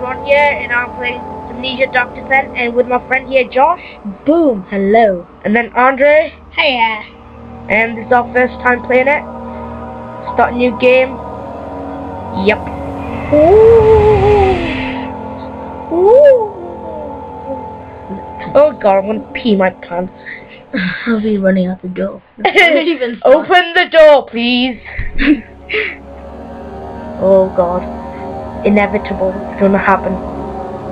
Ron here, and I'm playing Amnesia Dark Descent, and with my friend here, Josh, Boom, hello. and then Andre, Hiya. and this is our first time playing it. Start a new game. Yep. Oh god, I'm gonna pee my pants. I'll be running out the door. even Open the door, please. oh god. Inevitable. It's gonna happen.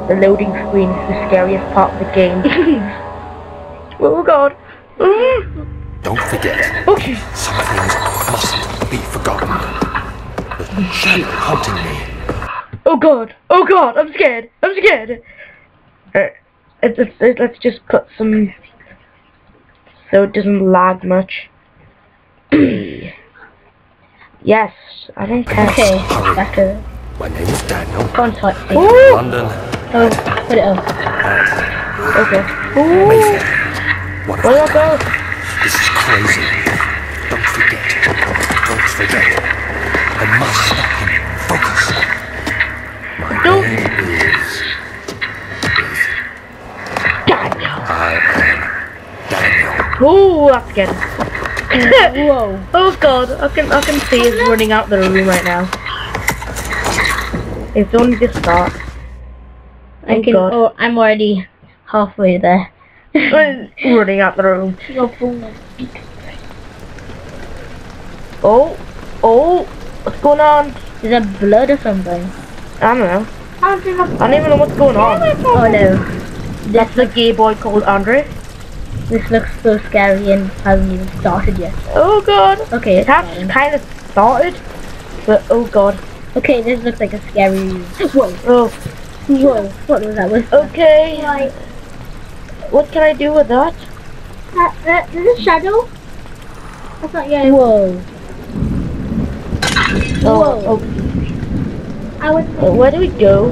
The loading screen is the scariest part of the game. oh god. Don't forget, Okay. some things mustn't be forgotten. The shadow haunting me. Oh god. Oh god. I'm scared. I'm scared. Uh, let's, let's, let's just put some so it doesn't lag much. yes. I don't care. Okay, Hurry. back to My name is Daniel. contact. Ooh. London, Oh, put it up. Okay. Ooh. Mayfair. What Where do I I go? This is crazy. Don't forget. Don't forget. I must stop him. Focus. My Don't- name is... Daniel. I am Daniel. Oh, that's good. Whoa. Oh god, I can I can see us running out the room right now. It's only the start. I Oh, can. God. Oh, I'm already halfway there. running out the room. Your phone is speaker. Oh, oh, what's going on? Is that blood or something? I don't know. I don't even know what's going on. Oh no. That's the gay boy called Andre. This looks so scary and hasn't even started yet. Oh god. Okay, It it's has kind of started, but oh god. Okay, this looks like a scary. Whoa, Oh, whoa. What was that? Was okay. What can I do with that? Uh, uh, there's a shadow. That's not you. Whoa. Oh, I was oh, where do we go?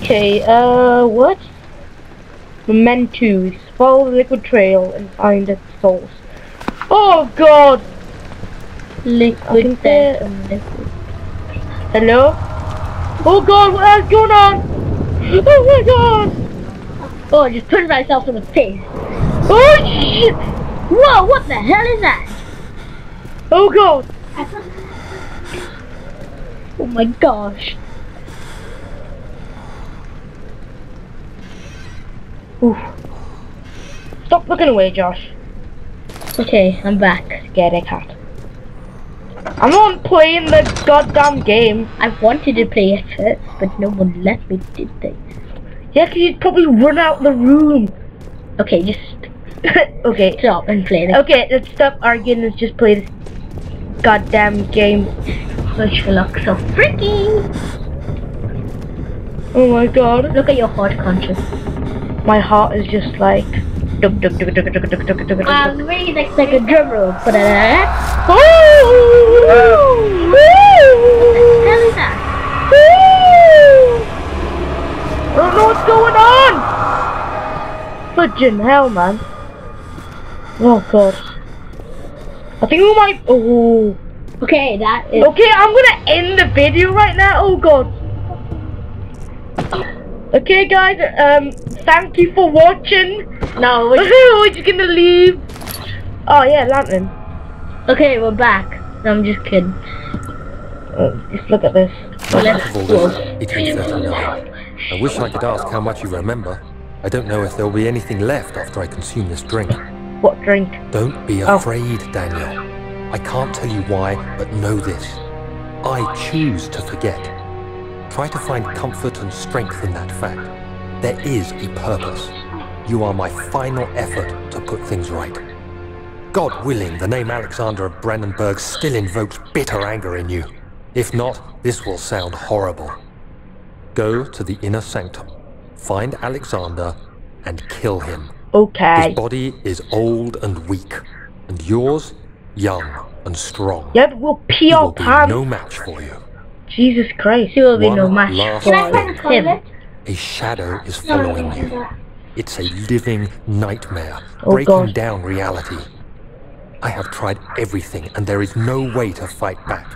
Okay, uh, what? Mementos. Follow the liquid trail and find its source. Oh god! Liquid can death say- and liquid. Hello? Oh god, what is going on? Oh my god! Oh, I just put myself in the face. Oh shit! Whoa, what the hell is that? Oh god! Oh my gosh. Oof. Stop looking away, Josh. Okay, I'm back. Get a cat. I'm not playing the goddamn game. I wanted to play it first, but no one let me, did they? Yeah, 'cause you'd probably run out the room. Okay, just okay. stop and play this. Okay, let's stop arguing. Let's just play this goddamn game. Which looks so freaky. Oh my god. Look at your heart conscious. My heart is just like. I was really like, a drum roll. But uh, I don't know what's going on! Fudging hell, man. Oh, God. I think we might... Oh. Okay, that is... Okay, I'm gonna end the video right now. Oh, God. Okay, guys. Um, thank you for watching. No, we're, We're just gonna leave. Oh yeah, lantern. okay, we're back. No, I'm just kidding. Uh, just look at this. Let's Of all go. this, 1839. I wish I could ask how much you remember. I don't know if there'll be anything left after I consume this drink. What drink? Don't be Oh. afraid, Daniel. I can't tell you why, but know this. I choose to forget. Try to find comfort and strength in that fact. There is a purpose. You are my final effort to put things right. God willing, the name Alexander of Brandenburg still invokes bitter anger in you. If not, this will sound horrible. Go to the inner sanctum, find Alexander, and kill him. Okay. His body is old and weak, and yours young and strong. But we'll pee He will be no match for you. Jesus Christ. She will be One no match for Can I find a him. A shadow is No, no, following no, you. It's a living nightmare, Oh, breaking God. down reality. I have tried everything, and there is no way to fight back.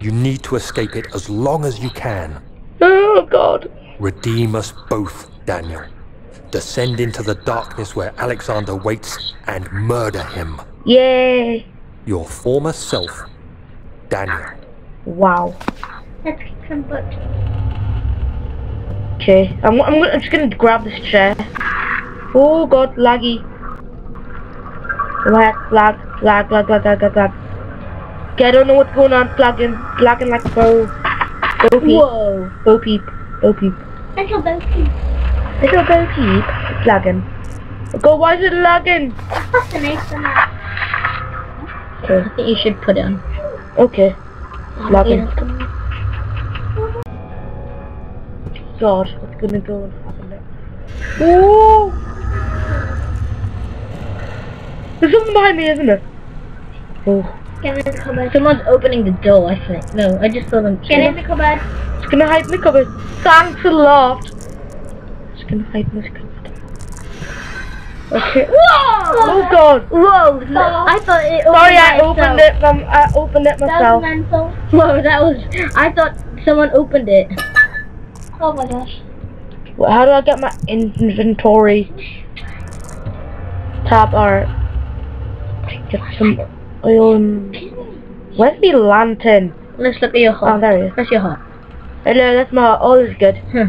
You need to escape it as long as you can. Oh Oh god. Redeem us both, Daniel. Descend into the darkness where Alexander waits and murder him. Yay. Your former self, Daniel. Wow. Let's get some books. Okay, I'm, I'm, I'm just gonna grab this chair. Oh god, laggy. Lag, lag, lag, lag, lag, lag, lag, lag. Okay, I don't know what's going on. Lagging, lagging like a bo. Bo peep. Whoa. Bo peep. Bo peep. Little Boki. Little bo peep. It's lagging. God, why is it lagging? What's the name for? I think you should put it on. Okay. Oh, lagging. God, what's gonna go and happen there? Oh! There's something behind me, isn't there? Oh. Get in the cupboard. Someone's opening the door, I think. No, I just saw them. Get in the cupboard. It's gonna hide in the cupboard. Thanks a lot. It's gonna hide in this cupboard. Okay. Whoa! Oh god. Whoa! No, I thought it. Sorry, I opened opened it. Um, I opened it myself. That was mental. Whoa, that was. I thought someone opened it. Oh my gosh. Wait, How do I get my inventory tab or get some oil and where's the lantern? Let's look at your heart. Oh, there he is. That's your heart. Hello, that's my heart. all is good. Huh.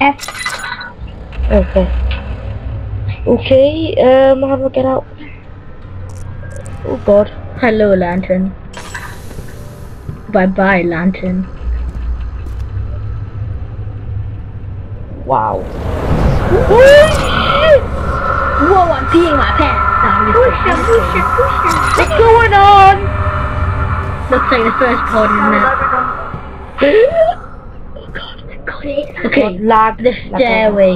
F. Okay. Okay, um, how do I get out? Oh god. Hello, lantern. Bye bye, lantern. Wow. Whoa, I'm peeing my pants. Pusha, pusha, pusha. What's going on? Looks like the first part in that. oh god. Okay, lag. the lag, lag, stairway.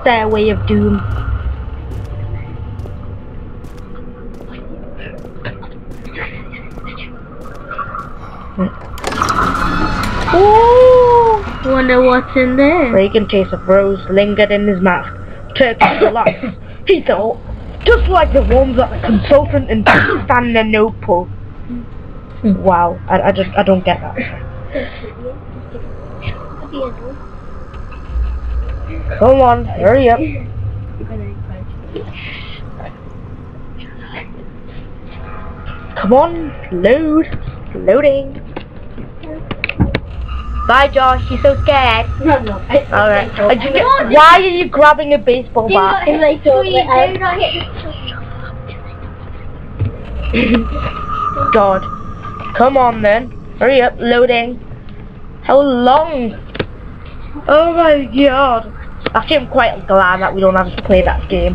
Stairway of doom. Ooh! Wonder what's in there. Reagan taste of rose lingered in his mouth. Turkish delight. He thought, just like the ones at the consultant in Constantinople. Wow, I, I just I don't get that. Come on, hurry up. Come on, load, loading. Bye, Josh. You're so scared. No, no. All right. I, I just- why are you grabbing a baseball bat? the. Um, do not hit God. Come on then. Hurry up, loading. How long? Oh my god. Actually, I'm quite glad that we don't have to play that game.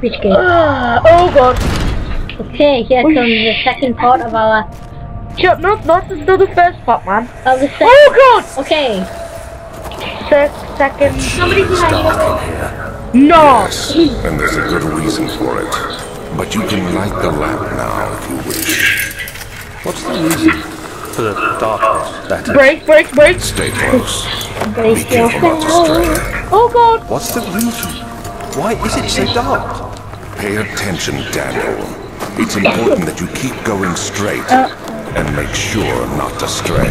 Which game? Oh god. Okay, here comes the second part of our Shut no, no, this is the first part, man. of the second. Oh god! Okay, Se- second. Somebody's behind you. No! Yes, and there's a good reason for it. But you can light the lamp now if you wish. What's the reason for the darkness? That is. Break, break, break. Stay close. brace Be careful not to yourself. stray. Oh god. What's the reason? Why is it so dark? Pay attention, Daniel. It's important that you keep going straight and make sure not to stray.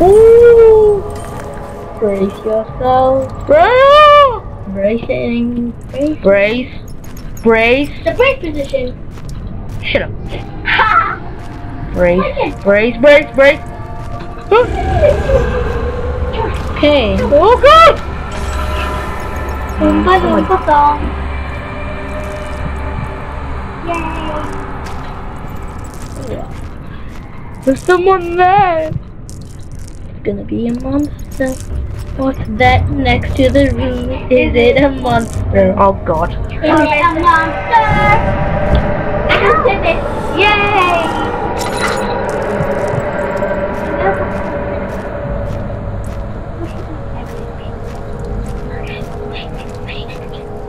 Ooh. Brace yourself. Bro. Bracing. Brace. Brace. Brace. The break position. Shut up. Ha! Brace. Brace, brace, brace. Okay. oh god! Boom, ba, boom, ba, dong. Yay! There's someone there. It's gonna be a monster. What's that next to the room? Is it a monster? Oh god. It's a monster! I did it! Yay!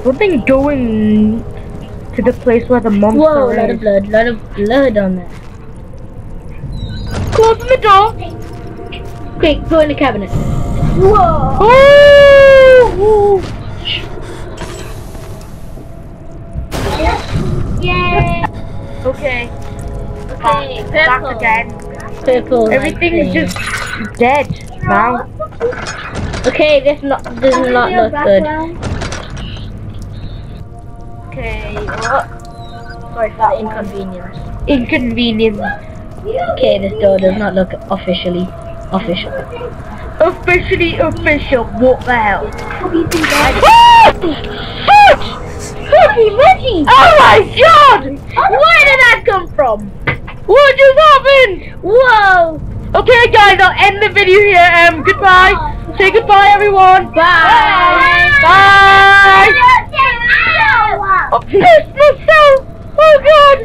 Something going to the place where the monster Whoa, is. lot of blood, lot of blood on that. Closing the door. Quick, go in the cabinet. Whoa! Oh! Yay! Okay. Okay, Back purple. again. Purple. light Everything's green. just dead now. Okay, this not does not look good. Okay, what? Sorry for the inconvenience. Inconvenience. Okay, this door does not look officially official. Officially official. What the hell? Have you been there? Fudge! Reggie! Oh my god! Where did that come from? What just happened? Whoa! Okay, guys, I'll end the video here. Um, goodbye. Say goodbye, everyone. Bye. Bye. Ow! I pissed myself. Oh god.